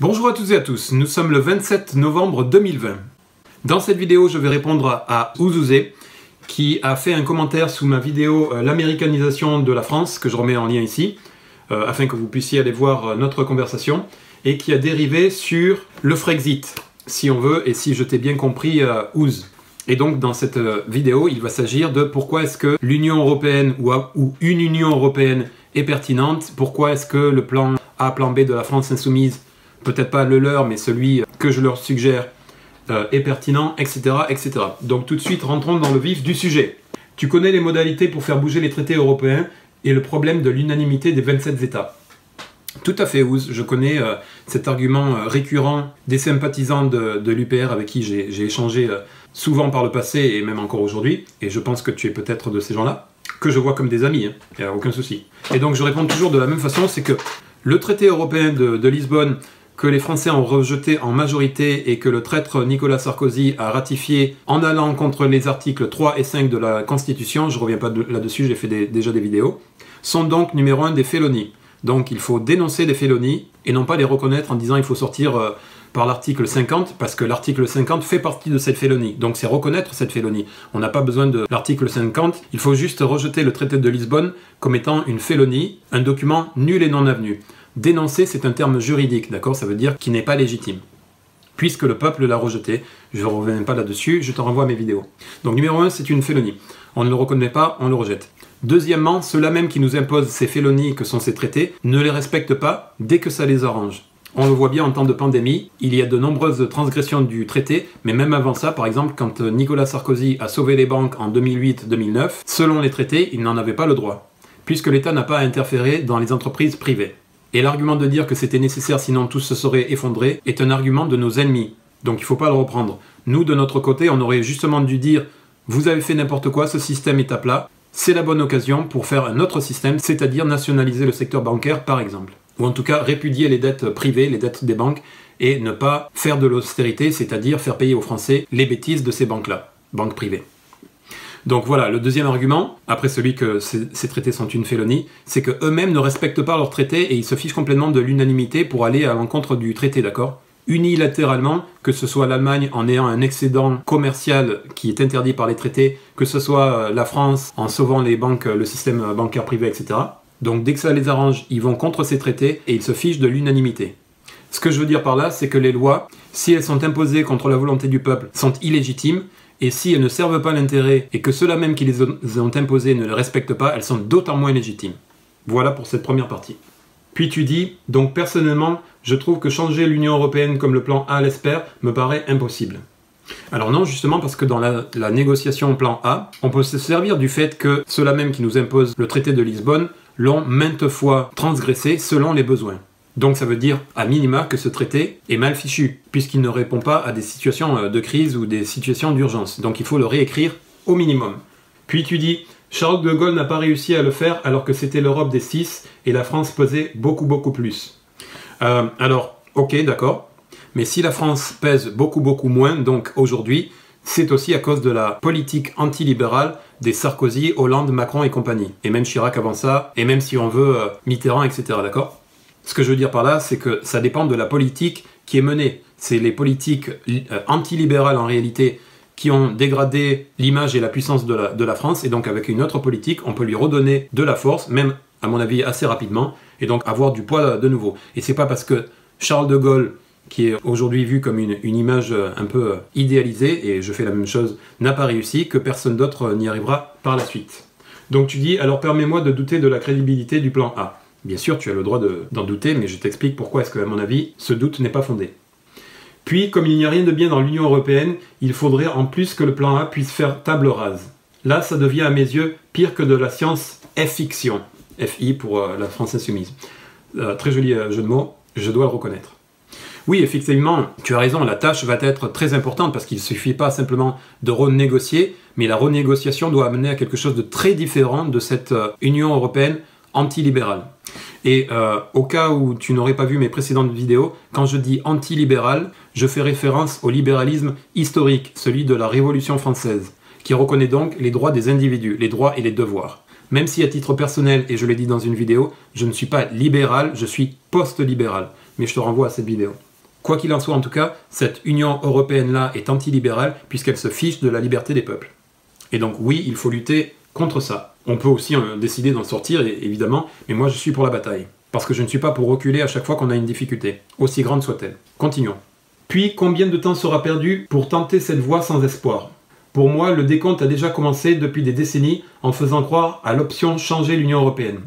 Bonjour à toutes et à tous, nous sommes le 27 novembre 2020. Dans cette vidéo, je vais répondre à Ouzouzé, qui a fait un commentaire sous ma vidéo euh, L'américanisation de la France, que je remets en lien ici, euh, afin que vous puissiez aller voir euh, notre conversation, et qui a dérivé sur le Frexit, si on veut, et si je t'ai bien compris, Ouz. Et donc dans cette vidéo, il va s'agir de pourquoi est-ce que l'Union Européenne ou, ou une Union Européenne est pertinente, pourquoi est-ce que le plan A, plan B de la France insoumise peut-être pas le leur, mais celui que je leur suggère euh, est pertinent, etc., etc. Donc tout de suite, rentrons dans le vif du sujet. Tu connais les modalités pour faire bouger les traités européens et le problème de l'unanimité des 27 États. Tout à fait, Ouz. Je connais euh, cet argument euh, récurrent des sympathisants de, l'UPR avec qui j'ai échangé souvent par le passé et même encore aujourd'hui. Et je pense que tu es peut-être de ces gens-là, que je vois comme des amis, hein. aucun souci. Et donc je réponds toujours de la même façon, c'est que le traité européen de Lisbonne que les Français ont rejeté en majorité et que le traître Nicolas Sarkozy a ratifié en allant contre les articles 3 et 5 de la Constitution, je ne reviens pas là-dessus, j'ai fait déjà des vidéos, sont donc numéro 1 des félonies. Donc il faut dénoncer des félonies et non pas les reconnaître en disant il faut sortir euh, par l'article 50 parce que l'article 50 fait partie de cette félonie. Donc c'est reconnaître cette félonie. On n'a pas besoin de l'article 50, il faut juste rejeter le traité de Lisbonne comme étant une félonie, un document nul et non avenu. Dénoncer, c'est un terme juridique, d'accord? Ça veut dire qu'il n'est pas légitime. Puisque le peuple l'a rejeté. Je ne reviens pas là-dessus, je te renvoie mes vidéos. Donc numéro 1, c'est une félonie. On ne le reconnaît pas, on le rejette. Deuxièmement, ceux-là même qui nous imposent ces félonies que sont ces traités ne les respectent pas dès que ça les arrange. On le voit bien en temps de pandémie, il y a de nombreuses transgressions du traité, mais même avant ça, par exemple, quand Nicolas Sarkozy a sauvé les banques en 2008-2009, selon les traités, il n'en avait pas le droit, puisque l'État n'a pas à interférer dans les entreprises privées. Et l'argument de dire que c'était nécessaire sinon tout se serait effondré est un argument de nos ennemis. Donc il ne faut pas le reprendre. Nous, de notre côté, on aurait justement dû dire vous avez fait n'importe quoi, ce système est à plat. C'est la bonne occasion pour faire un autre système, c'est-à-dire nationaliser le secteur bancaire par exemple. Ou en tout cas répudier les dettes privées, les dettes des banques, et ne pas faire de l'austérité, c'est-à-dire faire payer aux Français les bêtises de ces banques-là, banques privées. Donc voilà, le deuxième argument, après celui que ces, traités sont une félonie, c'est qu'eux-mêmes ne respectent pas leurs traités et ils se fichent complètement de l'unanimité pour aller à l'encontre du traité, d'accord? Unilatéralement, que ce soit l'Allemagne en ayant un excédent commercial qui est interdit par les traités, que ce soit euh, la France en sauvant les banques, le système bancaire privé, etc. Donc dès que ça les arrange, ils vont contre ces traités et ils se fichent de l'unanimité. Ce que je veux dire par là, c'est que les lois, si elles sont imposées contre la volonté du peuple, sont illégitimes, et si elles ne servent pas l'intérêt et que ceux-là même qui les ont imposées ne les respectent pas, elles sont d'autant moins légitimes. Voilà pour cette première partie. Puis tu dis, donc personnellement, je trouve que changer l'Union Européenne comme le plan A l'espère me paraît impossible. Alors non, justement parce que dans la, négociation plan A, on peut se servir du fait que ceux-là même qui nous imposent le traité de Lisbonne l'ont maintes fois transgressé selon les besoins. Donc ça veut dire à minima que ce traité est mal fichu, puisqu'il ne répond pas à des situations euh, de crise ou des situations d'urgence. Donc il faut le réécrire au minimum. Puis tu dis, Charles de Gaulle n'a pas réussi à le faire alors que c'était l'Europe des six et la France pesait beaucoup beaucoup plus. Euh, alors, ok, d'accord. Mais si la France pèse beaucoup beaucoup moins, donc aujourd'hui, c'est aussi à cause de la politique antilibérale des Sarkozy, Hollande, Macron et compagnie. Et même Chirac avant ça, et même si on veut euh, Mitterrand, etc. D'accord? Ce que je veux dire par là, c'est que ça dépend de la politique qui est menée. C'est les politiques euh, antilibérales en réalité qui ont dégradé l'image et la puissance de la, France, et donc avec une autre politique, on peut lui redonner de la force, même à mon avis assez rapidement, et donc avoir du poids de nouveau. Et c'est pas parce que Charles de Gaulle, qui est aujourd'hui vu comme une, une, image un peu idéalisée, et je fais la même chose, n'a pas réussi, que personne d'autre n'y arrivera par la suite. Donc tu dis, alors permets-moi de douter de la crédibilité du plan A. Bien sûr, tu as le droit d'en douter, mais je t'explique pourquoi est-ce que, à mon avis, ce doute n'est pas fondé. Puis, comme il n'y a rien de bien dans l'Union européenne, il faudrait en plus que le plan A puisse faire table rase. Là, ça devient à mes yeux pire que de la science F-fiction. FI pour euh, la France insoumise. Euh, très joli euh, jeu de mots, je dois le reconnaître. Oui, effectivement, tu as raison, la tâche va être très importante parce qu'il ne suffit pas simplement de renégocier, mais la renégociation doit amener à quelque chose de très différent de cette Union européenne antilibérale. Et euh, au cas où tu n'aurais pas vu mes précédentes vidéos, quand je dis antilibéral, je fais référence au libéralisme historique, celui de la Révolution française, qui reconnaît donc les droits des individus, les droits et les devoirs. Même si à titre personnel, et je l'ai dit dans une vidéo, je ne suis pas libéral, je suis post-libéral. Mais je te renvoie à cette vidéo. Quoi qu'il en soit, en tout cas, cette Union européenne-là est antilibérale puisqu'elle se fiche de la liberté des peuples. Et donc oui, il faut lutter contre ça. On peut aussi euh, décider d'en sortir, évidemment, mais moi je suis pour la bataille. Parce que je ne suis pas pour reculer à chaque fois qu'on a une difficulté, aussi grande soit-elle. Continuons. Puis, combien de temps sera perdu pour tenter cette voie sans espoir? Pour moi, le décompte a déjà commencé depuis des décennies en faisant croire à l'option changer l'Union européenne.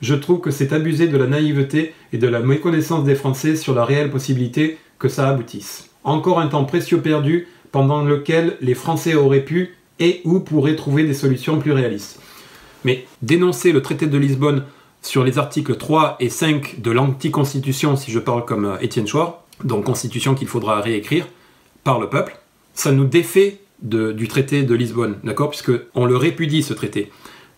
Je trouve que c'est abuser de la naïveté et de la méconnaissance des Français sur la réelle possibilité que ça aboutisse. Encore un temps précieux perdu pendant lequel les Français auraient pu et ou pourraient trouver des solutions plus réalistes. Mais dénoncer le traité de Lisbonne sur les articles 3 et 5 de l'anticonstitution, si je parle comme euh, Étienne Chouard, donc constitution qu'il faudra réécrire par le peuple, ça nous défait du traité de Lisbonne, d'accord? Puisqu'on le répudie, ce traité.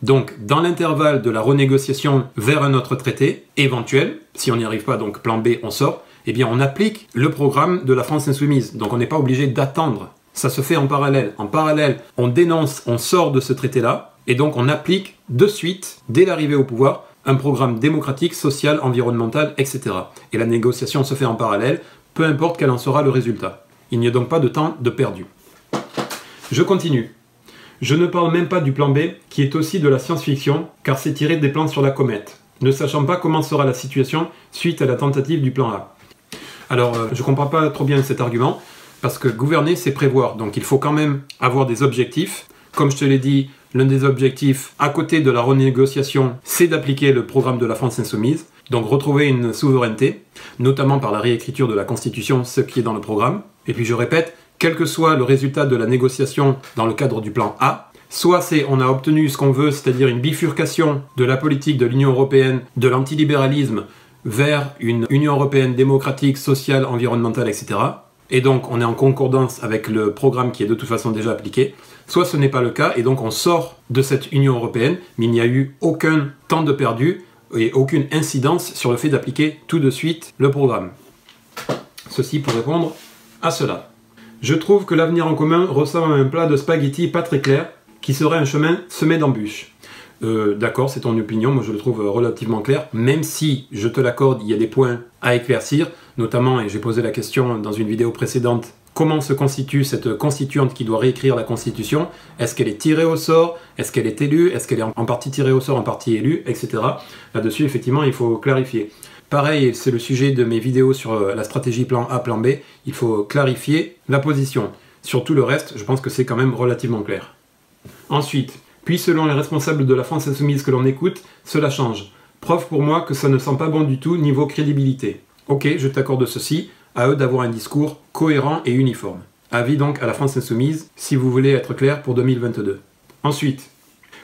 Donc, dans l'intervalle de la renégociation vers un autre traité, éventuel, si on n'y arrive pas, donc plan B, on sort, eh bien, on applique le programme de la France insoumise. Donc, on n'est pas obligé d'attendre. Ça se fait en parallèle. En parallèle, on dénonce, on sort de ce traité-là, et donc on applique de suite, dès l'arrivée au pouvoir, un programme démocratique, social, environnemental, etc. Et la négociation se fait en parallèle, peu importe quel en sera le résultat. Il n'y a donc pas de temps de perdu. Je continue. Je ne parle même pas du plan B, qui est aussi de la science-fiction, car c'est tiré des plans sur la comète, ne sachant pas comment sera la situation suite à la tentative du plan A. Alors, euh, je ne comprends pas trop bien cet argument, parce que gouverner, c'est prévoir, donc il faut quand même avoir des objectifs. Comme je te l'ai dit, L'un des objectifs, à côté de la renégociation, c'est d'appliquer le programme de la France insoumise, donc retrouver une souveraineté, notamment par la réécriture de la Constitution, ce qui est dans le programme. Et puis je répète, quel que soit le résultat de la négociation dans le cadre du plan A, soit c'est on a obtenu ce qu'on veut, c'est-à-dire une bifurcation de la politique de l'Union européenne, de l'antilibéralisme, vers une Union européenne démocratique, sociale, environnementale, etc. Et donc on est en concordance avec le programme qui est de toute façon déjà appliqué, soit ce n'est pas le cas et donc on sort de cette Union européenne, mais il n'y a eu aucun temps de perdu et aucune incidence sur le fait d'appliquer tout de suite le programme. Ceci pour répondre à cela. Je trouve que l'avenir en commun ressemble à un plat de spaghettis pas très clair qui serait un chemin semé d'embûches. Euh, d'accord, c'est ton opinion, moi je le trouve relativement clair, même si, je te l'accorde, il y a des points à éclaircir, notamment, et j'ai posé la question dans une vidéo précédente, comment se constitue cette constituante qui doit réécrire la Constitution? Est-ce qu'elle est tirée au sort? Est-ce qu'elle est élue? Est-ce qu'elle est en partie tirée au sort, en partie élue? Etc. Là-dessus, effectivement, il faut clarifier. Pareil, c'est le sujet de mes vidéos sur euh, la stratégie plan A, plan B. Il faut clarifier la position. Sur tout le reste, je pense que c'est quand même relativement clair. Ensuite, puis selon les responsables de la France insoumise que l'on écoute, cela change. Preuve pour moi que ça ne sent pas bon du tout niveau crédibilité. Ok, je t'accorde ceci, à eux d'avoir un discours cohérent et uniforme. Avis donc à la France insoumise, si vous voulez être clair pour 2022. Ensuite,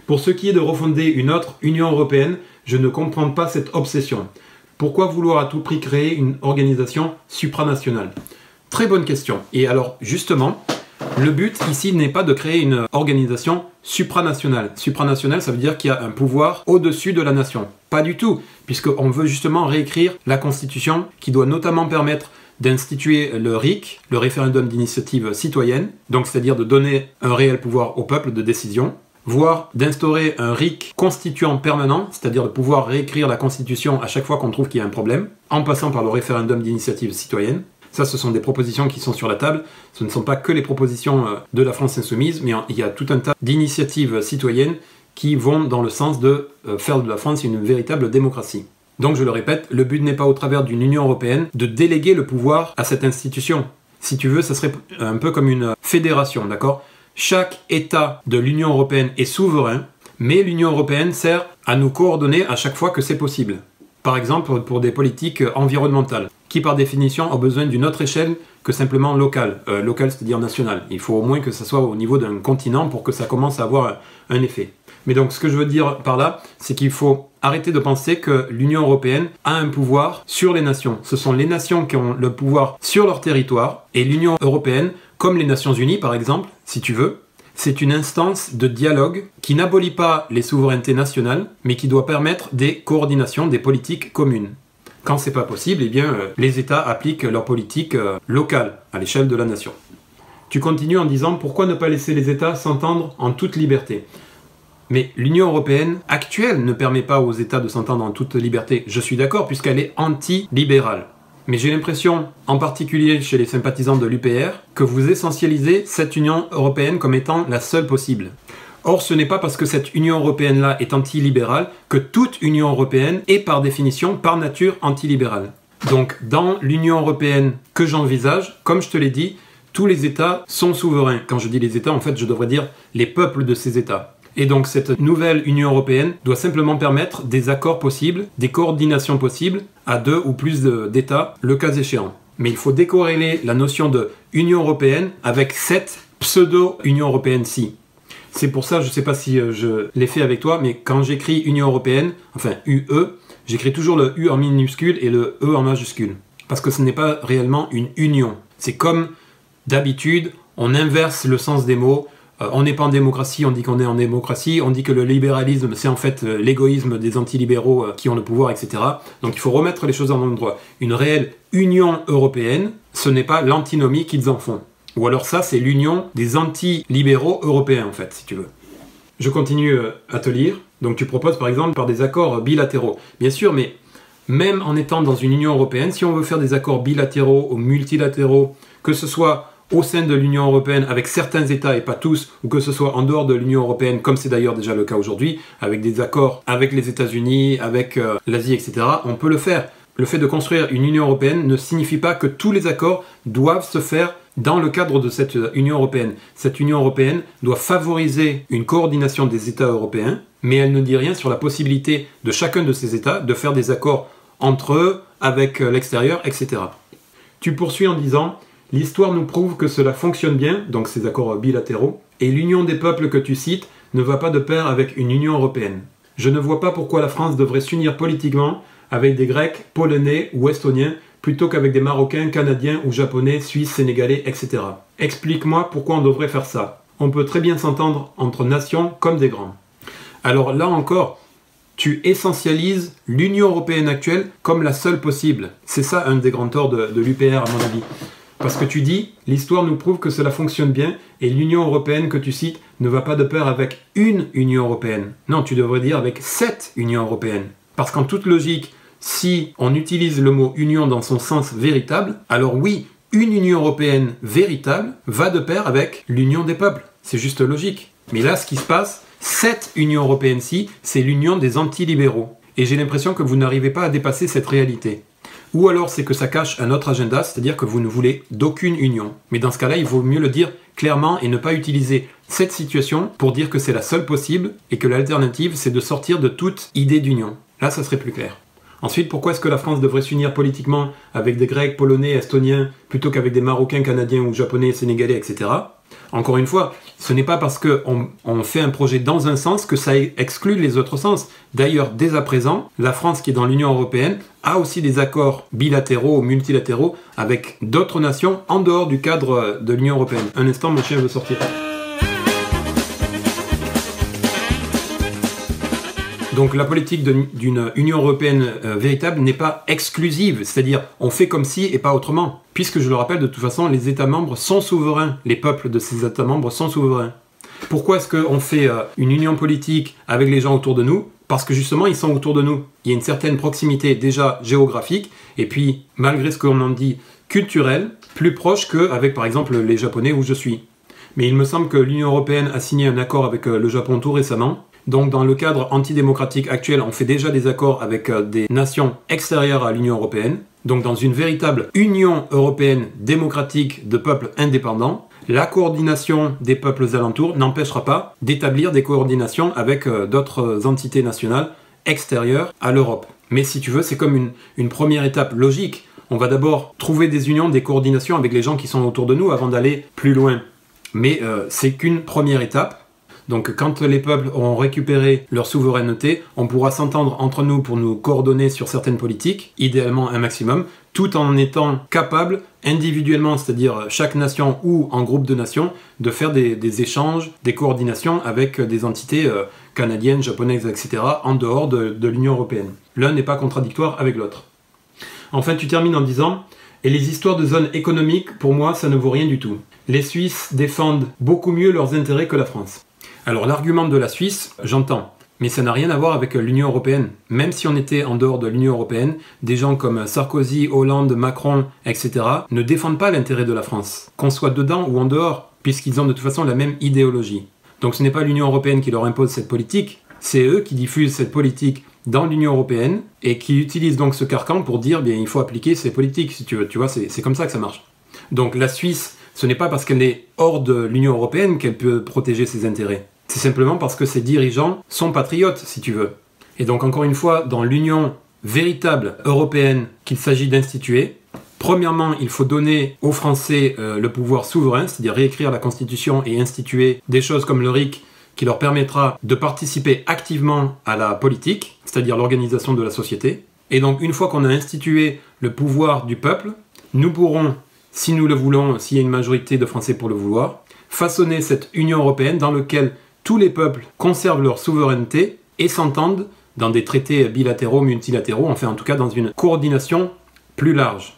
pour ce qui est de refonder une autre Union européenne, je ne comprends pas cette obsession. Pourquoi vouloir à tout prix créer une organisation supranationale? Très bonne question. Et alors, justement, le but ici n'est pas de créer une organisation supranationale. Supranationale, ça veut dire qu'il y a un pouvoir au-dessus de la nation. Pas du tout, puisqu'on veut justement réécrire la Constitution qui doit notamment permettre d'instituer le RIC, le référendum d'initiative citoyenne, donc c'est-à-dire de donner un réel pouvoir au peuple de décision, voire d'instaurer un RIC constituant permanent, c'est-à-dire de pouvoir réécrire la Constitution à chaque fois qu'on trouve qu'il y a un problème, en passant par le référendum d'initiative citoyenne, ça, ce sont des propositions qui sont sur la table. Ce ne sont pas que les propositions euh, de la France insoumise, mais il y a tout un tas d'initiatives citoyennes qui vont dans le sens de euh, faire de la France une véritable démocratie. Donc je le répète, le but n'est pas au travers d'une Union européenne de déléguer le pouvoir à cette institution. Si tu veux, ça serait un peu comme une fédération, d'accord? Chaque État de l'Union européenne est souverain, mais l'Union européenne sert à nous coordonner à chaque fois que c'est possible. Par exemple, pour des politiques environnementales qui par définition ont besoin d'une autre échelle que simplement locale. Euh, locale, c'est-à-dire nationale. Il faut au moins que ça soit au niveau d'un continent pour que ça commence à avoir un effet. Mais donc ce que je veux dire par là, c'est qu'il faut arrêter de penser que l'Union européenne a un pouvoir sur les nations. Ce sont les nations qui ont le pouvoir sur leur territoire, et l'Union européenne, comme les Nations Unies par exemple, si tu veux, c'est une instance de dialogue qui n'abolit pas les souverainetés nationales, mais qui doit permettre des coordinations des politiques communes. Quand c'est pas possible, eh bien, euh, les États appliquent leur politique euh, locale à l'échelle de la nation. Tu continues en disant pourquoi ne pas laisser les États s'entendre en toute liberté? Mais l'Union européenne actuelle ne permet pas aux États de s'entendre en toute liberté. Je suis d'accord, puisqu'elle est anti-libérale. Mais j'ai l'impression, en particulier chez les sympathisants de l'UPR, que vous essentialisez cette Union européenne comme étant la seule possible. Or, ce n'est pas parce que cette Union européenne-là est antilibérale que toute Union européenne est par définition, par nature, antilibérale. Donc, dans l'Union européenne que j'envisage, comme je te l'ai dit, tous les États sont souverains. Quand je dis les États, en fait, je devrais dire les peuples de ces États. Et donc cette nouvelle Union européenne doit simplement permettre des accords possibles, des coordinations possibles à deux ou plus d'États, le cas échéant. Mais il faut décorréler la notion de Union européenne avec cette pseudo-Union européenne-ci. C'est pour ça, je ne sais pas si euh, je l'ai fait avec toi, mais quand j'écris Union européenne, enfin UE, j'écris toujours le U en minuscule et le E en majuscule. Parce que ce n'est pas réellement une union. C'est comme d'habitude, on inverse le sens des mots. Euh, on n'est pas en démocratie, on dit qu'on est en démocratie, on dit que le libéralisme, c'est en fait euh, l'égoïsme des antilibéraux euh, qui ont le pouvoir, etc. Donc il faut remettre les choses en endroit. Une réelle union européenne, ce n'est pas l'antinomie qu'ils en font. Ou alors ça, c'est l'union des anti-libéraux européens, en fait, si tu veux. Je continue à te lire. Donc tu proposes par exemple par des accords bilatéraux. Bien sûr, mais même en étant dans une Union européenne, si on veut faire des accords bilatéraux ou multilatéraux, que ce soit au sein de l'Union européenne avec certains États et pas tous, ou que ce soit en dehors de l'Union européenne, comme c'est d'ailleurs déjà le cas aujourd'hui, avec des accords avec les États-Unis, avec euh, l'Asie, etc., on peut le faire. Le fait de construire une Union européenne ne signifie pas que tous les accords doivent se faire dans le cadre de cette Union européenne. Cette Union européenne doit favoriser une coordination des États européens, mais elle ne dit rien sur la possibilité de chacun de ces États de faire des accords entre eux, avec euh, l'extérieur, etc. Tu poursuis en disant L'histoire nous prouve que cela fonctionne bien, donc ces accords bilatéraux, et l'union des peuples que tu cites ne va pas de pair avec une Union européenne. Je ne vois pas pourquoi la France devrait s'unir politiquement avec des Grecs, Polonais ou Estoniens plutôt qu'avec des Marocains, Canadiens ou Japonais, Suisses, Sénégalais, etc. Explique-moi pourquoi on devrait faire ça. On peut très bien s'entendre entre nations comme des grands. Alors là encore, tu essentialises l'Union européenne actuelle comme la seule possible. C'est ça un des grands torts de, l'UPR à mon avis. Parce que tu dis, l'histoire nous prouve que cela fonctionne bien et l'Union européenne que tu cites ne va pas de pair avec une Union européenne. Non, tu devrais dire avec cette Union européenne. Parce qu'en toute logique, si on utilise le mot union dans son sens véritable, alors oui, une Union européenne véritable va de pair avec l'union des peuples. C'est juste logique. Mais là, ce qui se passe, cette Union européenne-ci, c'est l'union des antilibéraux. Et j'ai l'impression que vous n'arrivez pas à dépasser cette réalité. Ou alors c'est que ça cache un autre agenda, c'est-à-dire que vous ne voulez d'aucune union. Mais dans ce cas-là, il vaut mieux le dire clairement et ne pas utiliser cette situation pour dire que c'est la seule possible et que l'alternative c'est de sortir de toute idée d'union. Là, ça serait plus clair. Ensuite, pourquoi est-ce que la France devrait s'unir politiquement avec des Grecs, Polonais, Estoniens plutôt qu'avec des Marocains, Canadiens ou Japonais, Sénégalais, etc. Encore une fois, ce n'est pas parce qu'on on fait un projet dans un sens que ça exclut les autres sens. D'ailleurs, dès à présent, la France qui est dans l'Union européenne a aussi des accords bilatéraux ou multilatéraux avec d'autres nations en dehors du cadre de l'Union européenne. Un instant, mon chien veut sortir. Donc la politique d'une Union européenne euh, véritable n'est pas exclusive, c'est-à-dire on fait comme si et pas autrement. Puisque je le rappelle, de toute façon, les États membres sont souverains, les peuples de ces États membres sont souverains. Pourquoi est-ce qu'on fait euh, une union politique avec les gens autour de nous? Parce que justement, ils sont autour de nous. Il y a une certaine proximité déjà géographique, et puis, malgré ce qu'on en dit, culturelle, plus proche qu'avec par exemple les Japonais où je suis. Mais il me semble que l'Union européenne a signé un accord avec euh, le Japon tout récemment, donc dans le cadre antidémocratique actuel, on fait déjà des accords avec euh, des nations extérieures à l'Union européenne. Donc dans une véritable Union européenne démocratique de peuples indépendants, la coordination des peuples alentours n'empêchera pas d'établir des coordinations avec euh, d'autres entités nationales extérieures à l'Europe. Mais si tu veux, c'est comme une, première étape logique. On va d'abord trouver des unions, des coordinations avec les gens qui sont autour de nous avant d'aller plus loin. Mais euh, c'est qu'une première étape donc quand les peuples auront récupéré leur souveraineté, on pourra s'entendre entre nous pour nous coordonner sur certaines politiques, idéalement un maximum, tout en étant capable individuellement, c'est-à-dire chaque nation ou en groupe de nations, de faire des, échanges, des coordinations avec des entités euh, canadiennes, japonaises, etc., en dehors de, de l'Union européenne. L'un n'est pas contradictoire avec l'autre. Enfin, tu termines en disant, et les histoires de zones économiques, pour moi, ça ne vaut rien du tout. Les Suisses défendent beaucoup mieux leurs intérêts que la France. Alors l'argument de la Suisse, j'entends. Mais ça n'a rien à voir avec l'Union européenne. Même si on était en dehors de l'Union européenne, des gens comme Sarkozy, Hollande, Macron, etc., ne défendent pas l'intérêt de la France, qu'on soit dedans ou en dehors, puisqu'ils ont de toute façon la même idéologie. Donc ce n'est pas l'Union européenne qui leur impose cette politique, c'est eux qui diffusent cette politique dans l'Union européenne et qui utilisent donc ce carcan pour dire bien il faut appliquer ces politiques si tu veux. Tu vois, c'est comme ça que ça marche. Donc la Suisse, ce n'est pas parce qu'elle est hors de l'Union européenne qu'elle peut protéger ses intérêts. C'est simplement parce que ses dirigeants sont patriotes, si tu veux. Et donc encore une fois, dans l'Union véritable européenne qu'il s'agit d'instituer, Premièrement, il faut donner aux Français euh, le pouvoir souverain, c'est-à-dire réécrire la Constitution et instituer des choses comme le RIC qui leur permettra de participer activement à la politique, c'est-à-dire l'organisation de la société. Et donc une fois qu'on a institué le pouvoir du peuple, nous pourrons, si nous le voulons, s'il y a une majorité de Français pour le vouloir, façonner cette Union européenne dans laquelle tous les peuples conservent leur souveraineté et s'entendent dans des traités bilatéraux, multilatéraux, enfin en tout cas dans une coordination plus large.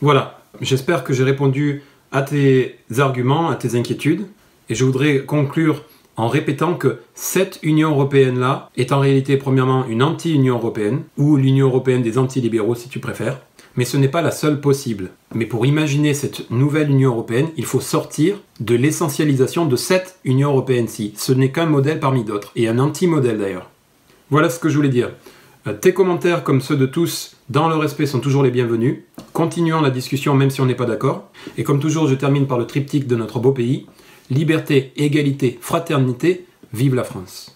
Voilà, j'espère que j'ai répondu à tes arguments, à tes inquiétudes, et je voudrais conclure en répétant que cette Union européenne-là est en réalité premièrement une anti-Union européenne, ou l'Union européenne des anti-libéraux si tu préfères, mais ce n'est pas la seule possible. Mais pour imaginer cette nouvelle Union européenne, il faut sortir de l'essentialisation de cette Union européenne-ci. Ce n'est qu'un modèle parmi d'autres, et un anti-modèle d'ailleurs. Voilà ce que je voulais dire. Euh, tes commentaires, comme ceux de tous, dans le respect, sont toujours les bienvenus. Continuons la discussion même si on n'est pas d'accord. Et comme toujours, je termine par le triptyque de notre beau pays. Liberté, égalité, fraternité, vive la France.